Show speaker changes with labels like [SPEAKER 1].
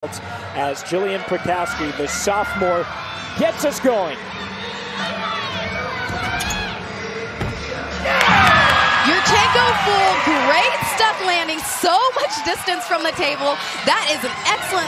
[SPEAKER 1] as Jillian Procasky, the sophomore, gets us going.
[SPEAKER 2] Your Yurchenko full, great stuff landing, so much distance from the table. That is an excellent